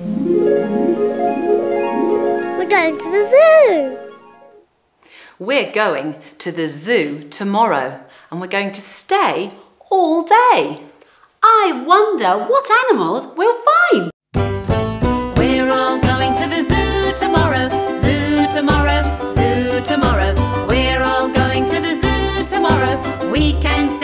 We're going to the zoo. We're going to the zoo tomorrow and we're going to stay all day. I wonder what animals we'll find. We're all going to the zoo tomorrow, zoo tomorrow, zoo tomorrow. We're all going to the zoo tomorrow. We can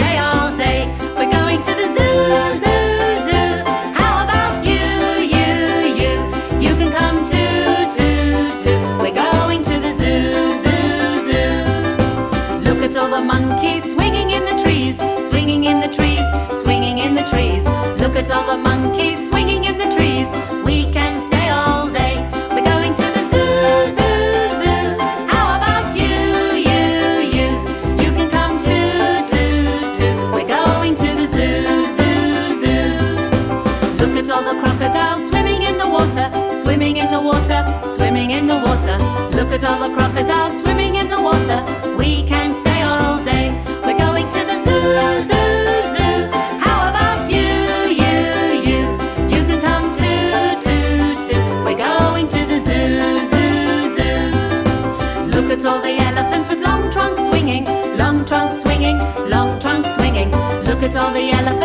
monkeys swinging in the trees, swinging in the trees, swinging in the trees. Look at all the monkeys swinging in the trees. We can stay all day. We're going to the zoo, zoo, zoo. How about you, you, you? You can come too, too, too. We're going to the zoo, zoo, zoo. Look at all the crocodiles swimming in the water, swimming in the water, swimming in the water. Look at all the crocodiles swimming in the water. We can all the elephants with long trunks swinging, long trunks swinging, long trunks swinging. Look at all the elephants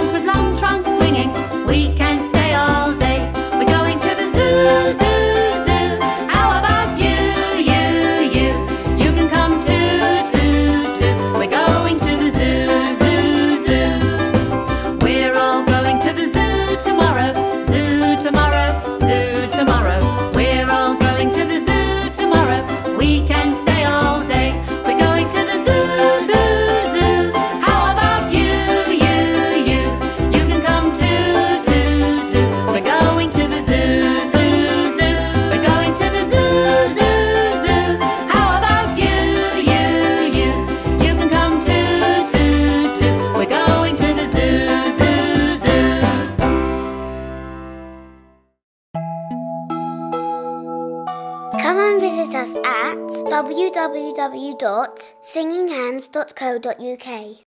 Come and visit us at www.singinghands.co.uk.